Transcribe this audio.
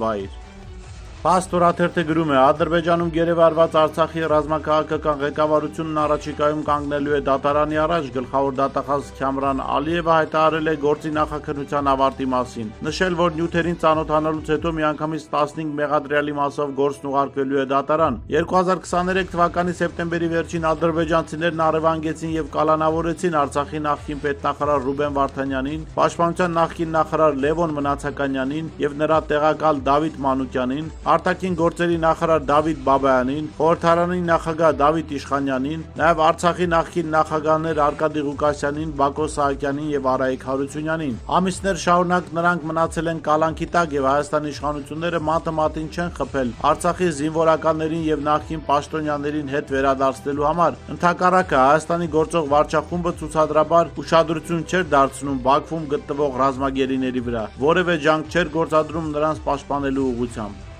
life Պաստորաթերթը գրում է. Ադրբեջանում գերեվարված Արցախի ռազմաքաղաքական ղեկավարությունն առաջիկայում կանգնելու է դատարանի առաջ, գլխավոր դատախազ Քյամրան Ալիևը հայտարարել է գործի նախաքննության ավարտի մասին, նշել, որ նյութերին ծանոթանալուց հետո միանգամից 15 մեղադրյալի մասով գործն ուղարկվելու է դատարան։ 2023 թվականի սեպտեմբերի վերջին ադրբեջանցիներն առևանգեցին եւ կալանավորեցին Արցախի նախկին պետնախարար Ռուբեն Վարդանյանին, պաշտպանության նախկին նախարար Լևոն Մնացականյանին եւ նրա տեղակալ Դավիթ Մանուկյանին, արտաքին գործերի նախարար Դավիթ Բաբայանին, խորհրդարանի նախագահ Դավիթ Իշխանյանին, նաև Արցախի նախկին նախագահներ Արկադի Ղուկասյանին, Բակո Սահակյանին եւ Արայիկ Հարությունյանին։ Ամիսներ շարունակ նրանք մնացել են կալանքի տակ եւ Հայաստանի իշխանությունները մատը մատին չեն խփել Արցախի զինվորականներին եւ նախկին պաշտոնյաներին հետ վերադարձնելու համար։ Ընթակառակը Հայաստանի գործող վարչախումբը ցուցադրաբար ուշադրություն չէր դարձնում Բաքվում գտնվող ռազմագերիների վրա, որևէ ջանք չէր գործադրում նրանց պաշտպանելու ուղղությամբ։